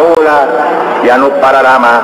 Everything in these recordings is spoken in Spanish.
ola ya no parará más.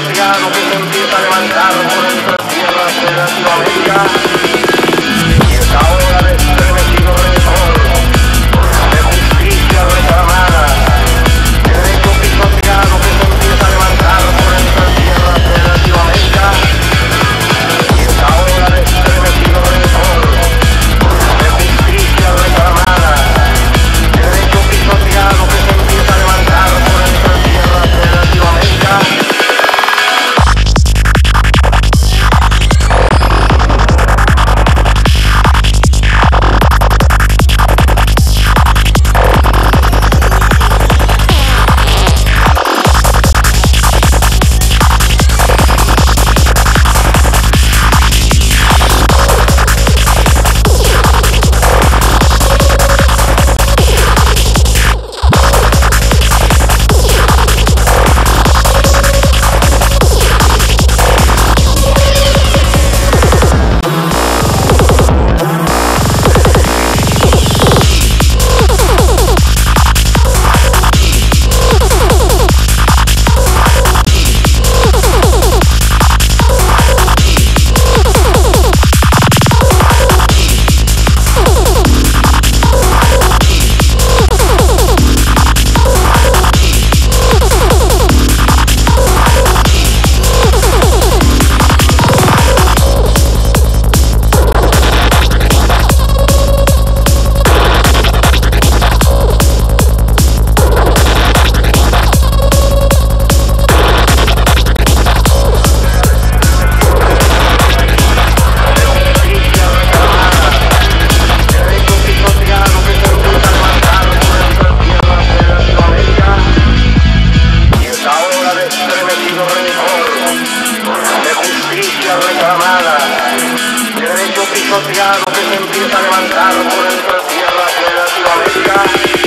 Reclamada, pisoteado que se empieza a levantar por entre tierra Latinoamérica